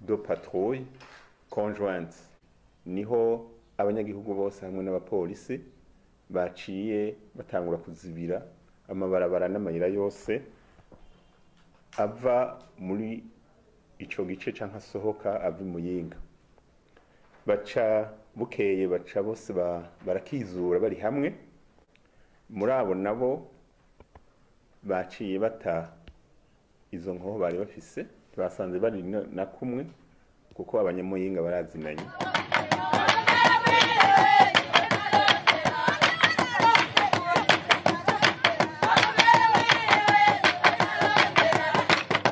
do patrouille conjointe niho abanyagihugu bose hamwe n'abapolisi baciye batangura kuzibira amabarabara n'amayira yose ava muri icyo gice cyangwa asohoka ava imuyinga baca bukeye baca bose barakizura bari hamwe muri abo nabo baciye bata izo nkoho bari bafise basanze bari na kumwe kuko abanyamuyinga barazinanye